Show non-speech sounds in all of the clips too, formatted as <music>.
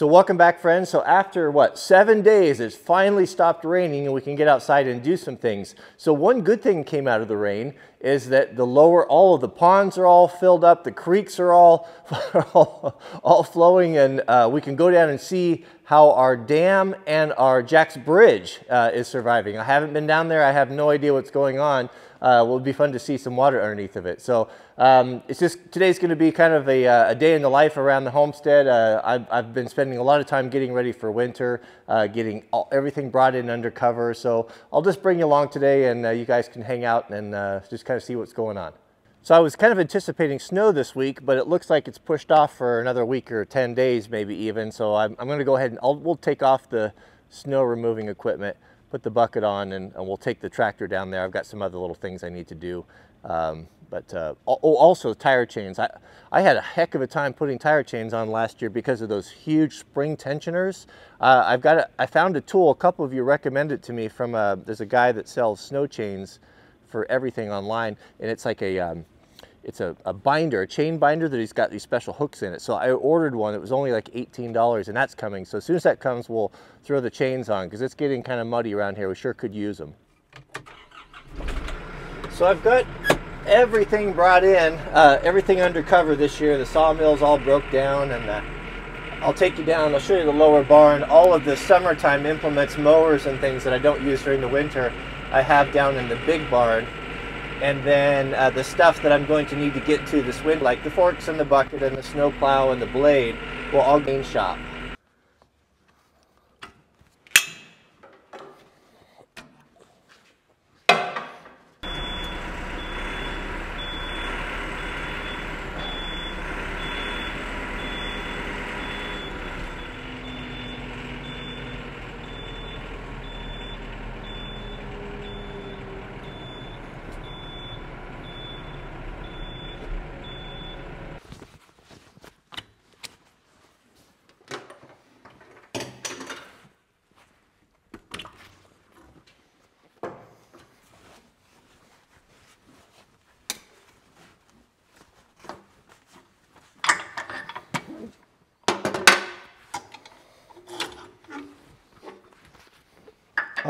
So welcome back friends. So after what, seven days, it's finally stopped raining and we can get outside and do some things. So one good thing came out of the rain is that the lower, all of the ponds are all filled up, the creeks are all, <laughs> all, all, flowing and uh, we can go down and see how our dam and our Jack's Bridge uh, is surviving. I haven't been down there, I have no idea what's going on, uh, will be fun to see some water underneath of it. So um, it's just, today's gonna be kind of a, uh, a, day in the life around the homestead. Uh, I've, I've, been spending a lot of time getting ready for winter, uh, getting all, everything brought in under cover. So I'll just bring you along today and uh, you guys can hang out and uh, just kind of see what's going on. So I was kind of anticipating snow this week, but it looks like it's pushed off for another week or 10 days, maybe even. So I'm, I'm gonna go ahead and I'll, we'll take off the snow removing equipment put the bucket on and, and, we'll take the tractor down there. I've got some other little things I need to do. Um, but uh, oh, also tire chains. I, I had a heck of a time putting tire chains on last year because of those huge spring tensioners. Uh, I've got a, I found a tool, a couple of you recommended to me from a, there's a guy that sells snow chains for everything online and it's like a, um, it's a, a, binder, a chain binder that he's got these special hooks in it. So I ordered one, it was only like $18 and that's coming. So as soon as that comes, we'll throw the chains on because it's getting kind of muddy around here. We sure could use them. So I've got everything brought in, uh, everything under cover this year. The sawmills all broke down and uh, I'll take you down, I'll show you the lower barn. All of the summertime implements, mowers and things that I don't use during the winter, I have down in the big barn and then uh, the stuff that I'm going to need to get to this winter, like the forks and the bucket and the snowplow and the blade, will all gain shop.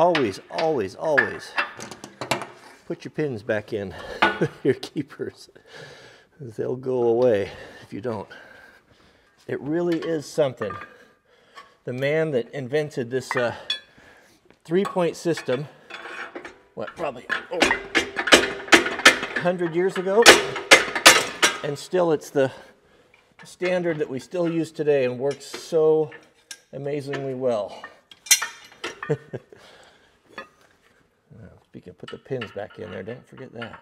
Always, always, always put your pins back in <laughs> your keepers. They'll go away if you don't. It really is something. The man that invented this uh, three-point system, what, probably oh, 100 years ago, and still it's the standard that we still use today and works so amazingly well. <laughs> Speaking, put the pins back in there. Don't forget that.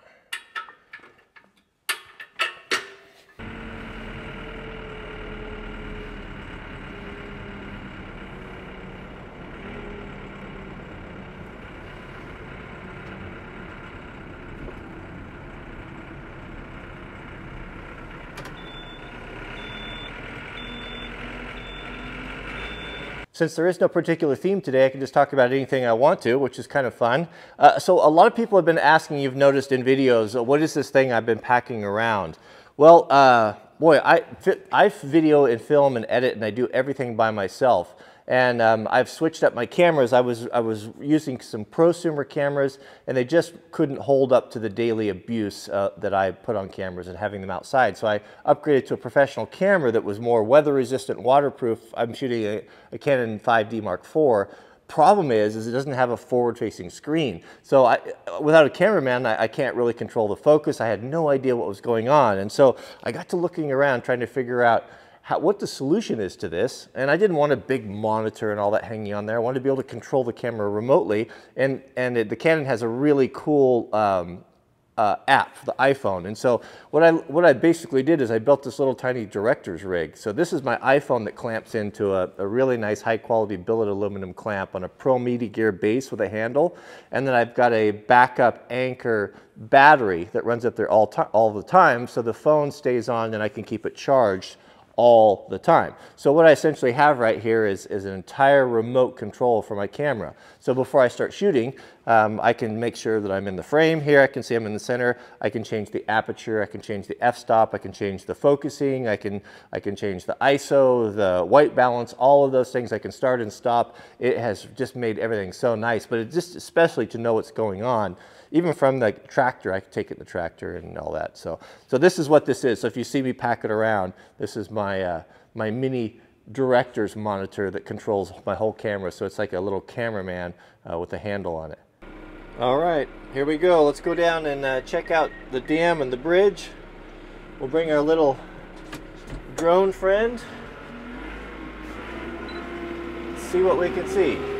Since there is no particular theme today, I can just talk about anything I want to, which is kind of fun. Uh, so a lot of people have been asking, you've noticed in videos, uh, what is this thing I've been packing around? Well, uh, boy, I, I video and film and edit and I do everything by myself and um, I've switched up my cameras. I was, I was using some prosumer cameras and they just couldn't hold up to the daily abuse uh, that I put on cameras and having them outside. So I upgraded to a professional camera that was more weather resistant, waterproof. I'm shooting a, a Canon 5D Mark IV. Problem is, is it doesn't have a forward-facing screen. So I, without a cameraman, I, I, can't really control the focus. I had no idea what was going on. And so I got to looking around trying to figure out how, what the solution is to this. And I didn't want a big monitor and all that hanging on there. I wanted to be able to control the camera remotely. And, and it, the Canon has a really cool um, uh, app for the iPhone. And so what I, what I basically did is I built this little tiny director's rig. So this is my iPhone that clamps into a, a really nice high quality billet aluminum clamp on a Pro Media Gear base with a handle. And then I've got a backup Anker battery that runs up there all, all the time so the phone stays on and I can keep it charged all the time. So what I essentially have right here is, is an entire remote control for my camera. So before I start shooting, Um, I can make sure that I'm in the frame here. I can see I'm in the center. I can change the aperture. I can change the f-stop. I can change the focusing. I can, I can change the ISO, the white balance, all of those things. I can start and stop. It has just made everything so nice, but it just especially to know what's going on even from the tractor, I can take it in the tractor and all that. So, so this is what this is. So if you see me pack it around, this is my, uh, my mini director's monitor that controls my whole camera. So it's like a little cameraman uh, with a handle on it. All right, here we go. Let's go down and uh, check out the dam and the bridge. We'll bring our little drone friend. See what we can see.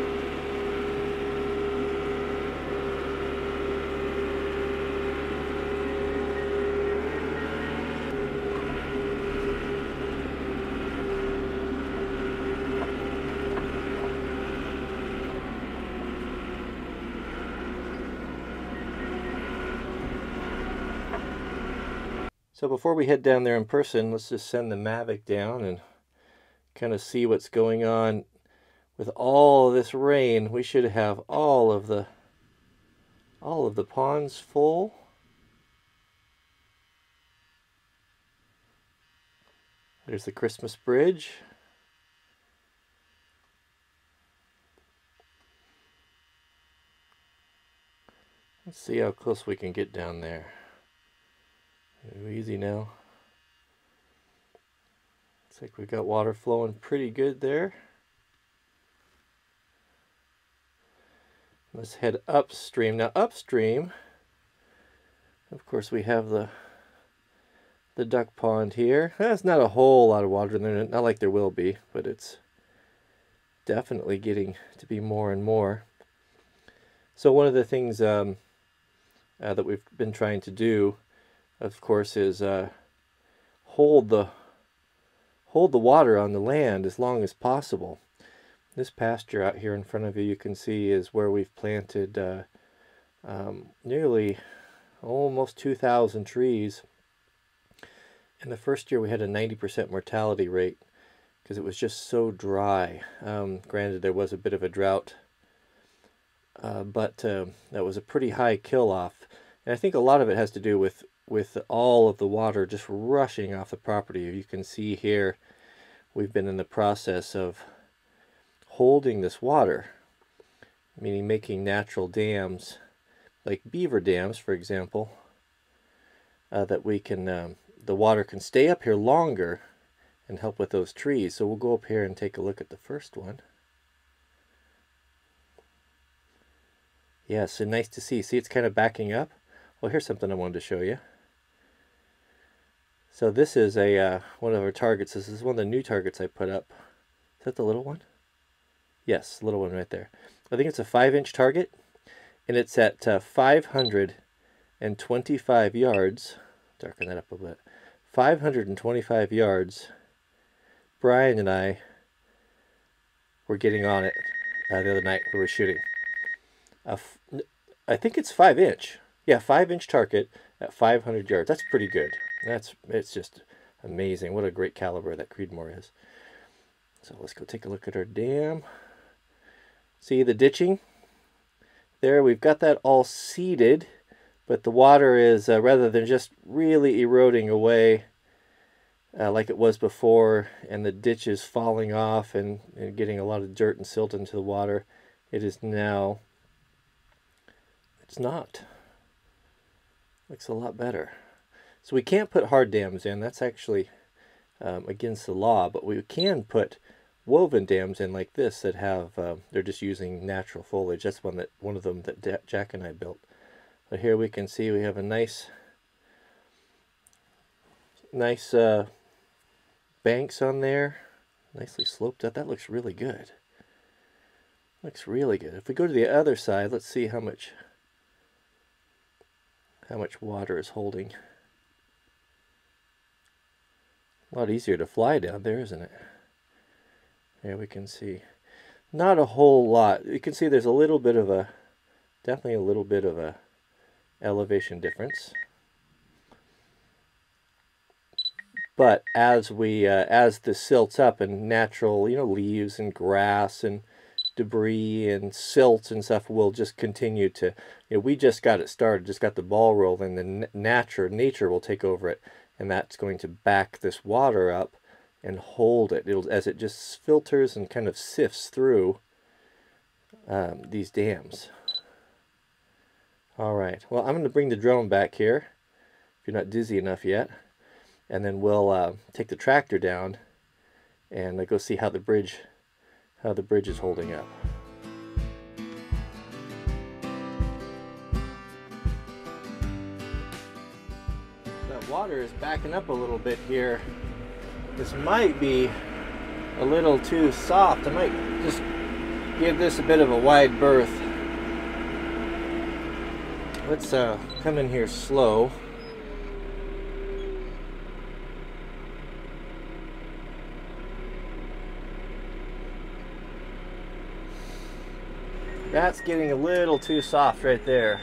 So before we head down there in person, let's just send the Mavic down and kind of see what's going on with all this rain. We should have all of the all of the ponds full. There's the Christmas bridge. Let's see how close we can get down there. Easy now. Looks like we've got water flowing pretty good there. Let's head upstream. Now upstream, of course, we have the the duck pond here. That's not a whole lot of water in there, not like there will be, but it's definitely getting to be more and more. So one of the things um, uh, that we've been trying to do of course, is uh, hold the hold the water on the land as long as possible. This pasture out here in front of you, you can see, is where we've planted uh, um, nearly almost 2,000 trees. In the first year, we had a 90% mortality rate because it was just so dry. Um, granted, there was a bit of a drought, uh, but uh, that was a pretty high kill-off. And I think a lot of it has to do with with all of the water just rushing off the property. You can see here we've been in the process of holding this water, meaning making natural dams like beaver dams, for example, uh, that we can, um, the water can stay up here longer and help with those trees. So we'll go up here and take a look at the first one. Yeah, so nice to see. See, it's kind of backing up. Well, here's something I wanted to show you. So this is a uh, one of our targets. This is one of the new targets I put up. Is that the little one? Yes, little one right there. I think it's a 5-inch target, and it's at uh, 525 yards. Darken that up a bit. 525 yards. Brian and I were getting on it uh, the other night we were shooting. I think it's 5 inch. Yeah, 5 inch target at 500 yards. That's pretty good. That's it's just amazing. What a great caliber that Creedmoor is. So let's go take a look at our dam. See the ditching? There, we've got that all seeded, but the water is, uh, rather than just really eroding away uh, like it was before, and the ditch is falling off and, and getting a lot of dirt and silt into the water, it is now, it's not. Looks a lot better. So we can't put hard dams in. That's actually um, against the law, but we can put woven dams in like this that have, uh, they're just using natural foliage. That's one that one of them that Jack and I built. So here we can see we have a nice, nice uh, banks on there. Nicely sloped up. That looks really good. Looks really good. If we go to the other side, let's see how much how much water is holding. A lot easier to fly down there, isn't it? There we can see. Not a whole lot. You can see there's a little bit of a, definitely a little bit of a elevation difference. But as we, uh, as this silts up and natural, you know, leaves and grass and debris and silt and stuff will just continue to, you know, we just got it started, just got the ball rolling, the nature, nature will take over it, and that's going to back this water up and hold it It'll, as it just filters and kind of sifts through um, these dams. All right, well, I'm going to bring the drone back here, if you're not dizzy enough yet, and then we'll uh, take the tractor down and uh, go see how the bridge, how the bridge is holding up. Water is backing up a little bit here. This might be a little too soft. I might just give this a bit of a wide berth. Let's uh, come in here slow. That's getting a little too soft right there.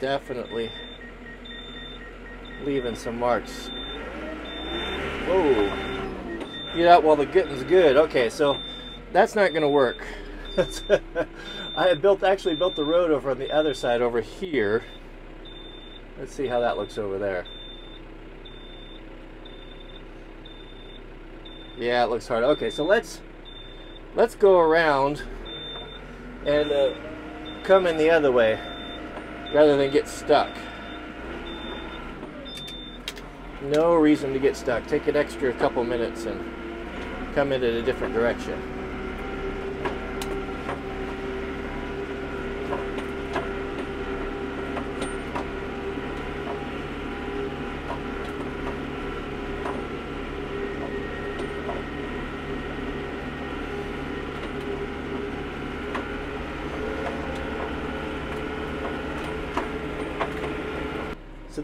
Definitely leaving some marks. Whoa. Get out while the getting's good. Okay, so that's not going to work. <laughs> I built actually built the road over on the other side over here. Let's see how that looks over there. Yeah, it looks hard. Okay, so let's let's go around and uh, come in the other way rather than get stuck. No reason to get stuck. Take an extra couple minutes and come in a different direction.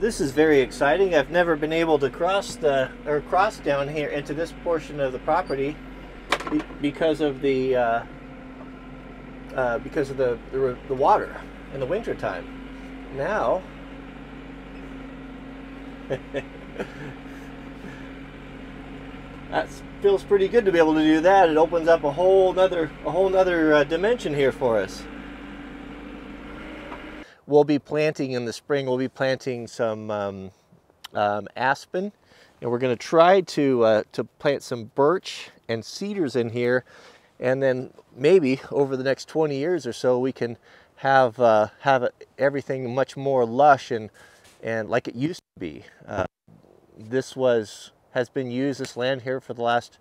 This is very exciting. I've never been able to cross the or cross down here into this portion of the property because of the uh, uh, because of the, the, the water in the winter time. Now <laughs> that feels pretty good to be able to do that. It opens up a whole other a whole other uh, dimension here for us we'll be planting in the spring, we'll be planting some um, um, aspen. And we're going to try to, uh, to plant some birch and cedars in here. And then maybe over the next 20 years or so, we can have, uh, have everything much more lush and, and like it used to be. Uh, this was, has been used, this land here for the last,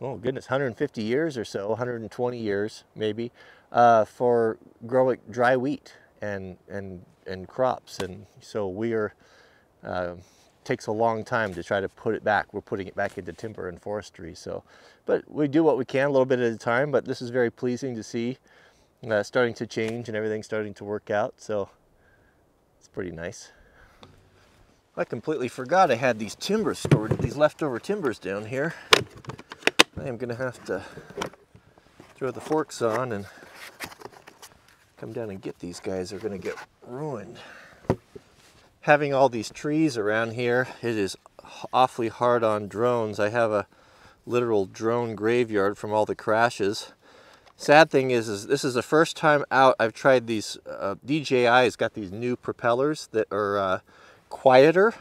oh goodness, 150 years or so, 120 years maybe, uh, for growing dry wheat and and and crops. And so we are uh, takes a long time to try to put it back. We're putting it back into timber and forestry. So but we do what we can a little bit at a time but this is very pleasing to see uh, starting to change and everything starting to work out. So it's pretty nice. I completely forgot I had these timbers stored these leftover timbers down here. I am gonna have to throw the forks on and come down and get these guys They're going to get ruined. Having all these trees around here, it is awfully hard on drones. I have a literal drone graveyard from all the crashes. Sad thing is, is this is the first time out I've tried these, uh, DJI's got these new propellers that are uh, quieter.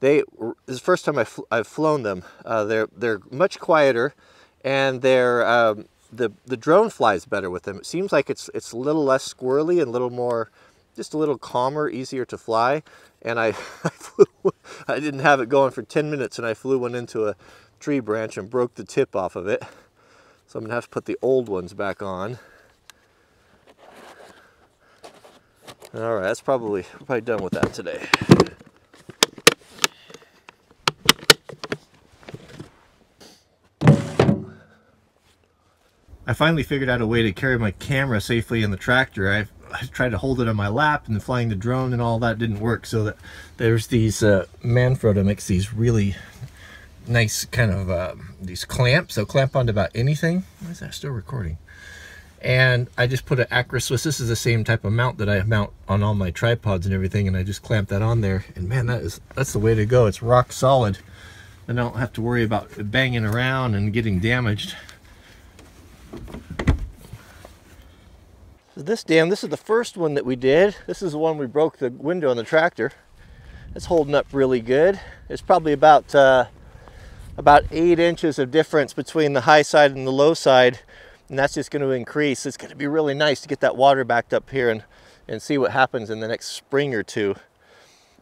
They, this is the first time I've, I've flown them. Uh, they're, they're much quieter and they're um, the the drone flies better with them. It seems like it's it's a little less squirrely and a little more, just a little calmer, easier to fly. And I, <laughs> I, flew, I didn't have it going for 10 minutes and I flew one into a tree branch and broke the tip off of it. So I'm gonna have to put the old ones back on. All right, that's probably, probably done with that today. I finally figured out a way to carry my camera safely in the tractor. I, I tried to hold it on my lap and flying the drone and all that didn't work. So that there's these uh, Manfrotto makes these really nice kind of uh, these clamps. They'll clamp onto about anything. Why is that still recording? And I just put an Arca-Swiss. This is the same type of mount that I mount on all my tripods and everything. And I just clamp that on there. And man, that is that's the way to go. It's rock solid. And I don't have to worry about banging around and getting damaged. So this dam, this is the first one that we did. This is the one we broke the window on the tractor. It's holding up really good. It's probably about uh, about eight inches of difference between the high side and the low side, and that's just going to increase. It's going to be really nice to get that water backed up here and, and see what happens in the next spring or two.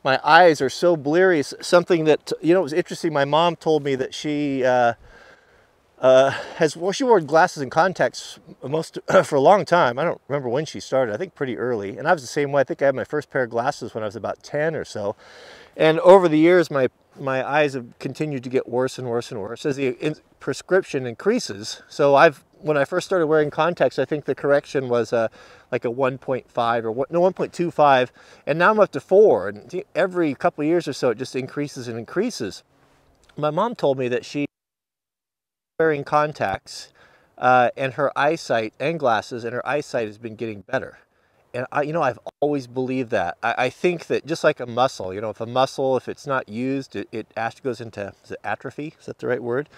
My eyes are so bleary. Something that, you know, it was interesting. My mom told me that she uh, uh, has well, she wore glasses and contacts most <clears throat> for a long time. I don't remember when she started. I think pretty early, and I was the same way. I think I had my first pair of glasses when I was about 10 or so. And over the years, my my eyes have continued to get worse and worse and worse as the prescription increases. So I've when I first started wearing contacts, I think the correction was uh, like a 1.5 or what, no 1.25, and now I'm up to four. And every couple years or so, it just increases and increases. My mom told me that she wearing contacts uh, and her eyesight and glasses and her eyesight has been getting better. And I, you know, I've always believed that. I, I, think that just like a muscle, you know, if a muscle, if it's not used, it, it actually goes into atrophy. Is that the right word?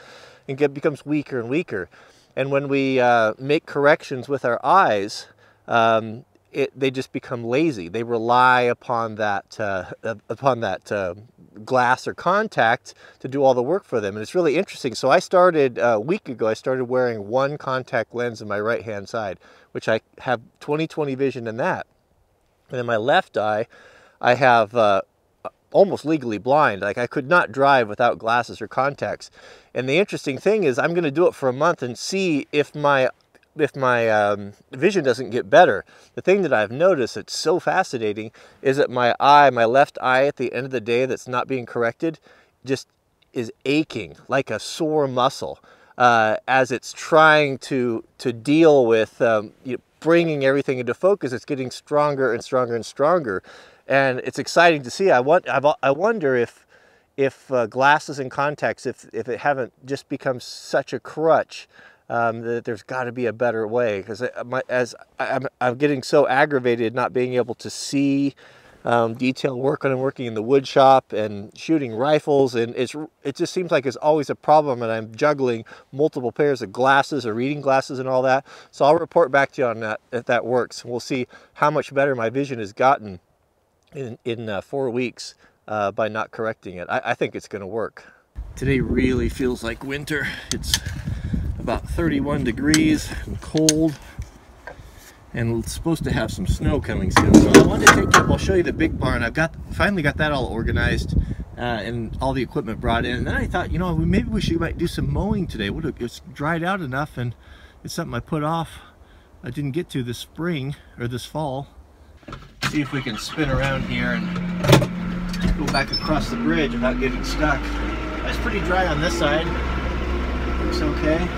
And get, becomes weaker and weaker. And when we uh, make corrections with our eyes, um, it, they just become lazy. They rely upon that uh, <laughs> upon that uh, glass or contact to do all the work for them. And it's really interesting. So I started uh, a week ago, I started wearing one contact lens in my right hand side, which I have 20/20 vision in that. And in my left eye, I have uh, almost legally blind. Like I could not drive without glasses or contacts. And the interesting thing is I'm going to do it for a month and see if my if my um, vision doesn't get better. The thing that I've noticed that's so fascinating is that my eye, my left eye at the end of the day that's not being corrected, just is aching like a sore muscle uh, as it's trying to, to deal with um, you know, bringing everything into focus. It's getting stronger and stronger and stronger. And it's exciting to see. I, want, I've, I wonder if, if uh, glasses and contacts, if, if it haven't just become such a crutch um, that there's got to be a better way because as I'm, I'm, getting so aggravated not being able to see um, detail work when I'm working in the wood shop and shooting rifles and it's it just seems like it's always a problem and I'm juggling multiple pairs of glasses or reading glasses and all that. So I'll report back to you on that if that works we'll see how much better my vision has gotten in, in uh, four weeks uh, by not correcting it. I, I think it's going to work. Today really feels like winter. It's about 31 degrees and cold and supposed to have some snow coming soon. So I wanted to take you up, I'll show you the big barn. I've got finally got that all organized uh, and all the equipment brought in. And then I thought, you know, maybe we should might do some mowing today. It's dried out enough and it's something I put off. I didn't get to this spring or this fall. See if we can spin around here and go back across the bridge without getting stuck. It's pretty dry on this side. Looks okay.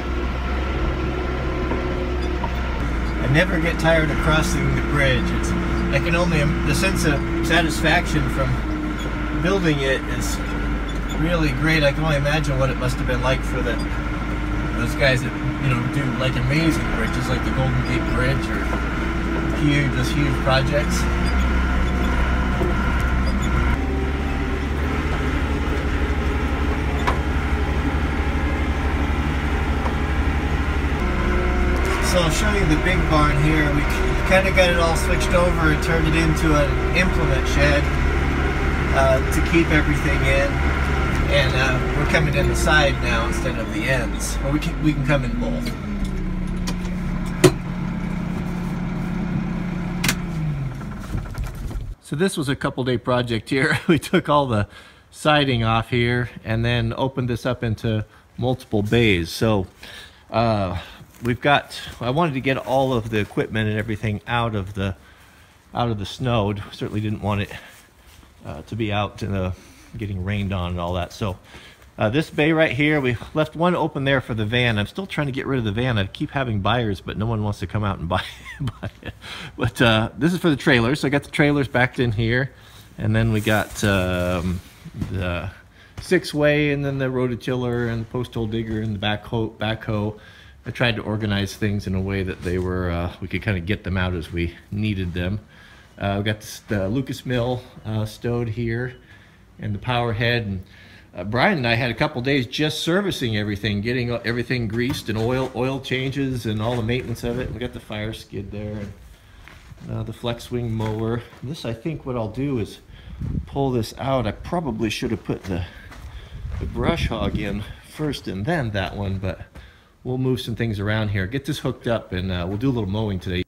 I never get tired of crossing the bridge. It's, I can only, the sense of satisfaction from building it is really great. I can only imagine what it must have been like for the those guys that, you know, do like amazing bridges like the Golden Gate Bridge or huge, those huge projects. I'll show you the big barn here. We kind of got it all switched over and turned it into an implement shed uh, to keep everything in. And uh, we're coming in the side now instead of the ends. Or we can, we can come in both. So this was a couple day project here. <laughs> We took all the siding off here and then opened this up into multiple bays. So uh, we've got, I wanted to get all of the equipment and everything out of the, out of the snow. Certainly didn't want it uh, to be out in the, getting rained on and all that. So uh, this bay right here, we left one open there for the van. I'm still trying to get rid of the van. I keep having buyers, but no one wants to come out and <laughs> buy, buy it. But uh, this is for the trailers. So I got the trailers backed in here. And then we got um, the six-way and then the rototiller and the post hole digger and the backhoe, backhoe. I tried to organize things in a way that they were, uh, we could kind of get them out as we needed them. Uh, we got this, the Lucas Mill uh, stowed here and the power head. And uh, Brian and I had a couple days just servicing everything, getting everything greased and oil oil changes and all the maintenance of it. We got the fire skid there. And uh, the flex wing mower. This, I think what I'll do is pull this out. I probably should have put the, the brush hog in first and then that one, but we'll move some things around here. Get this hooked up and uh, we'll do a little mowing today.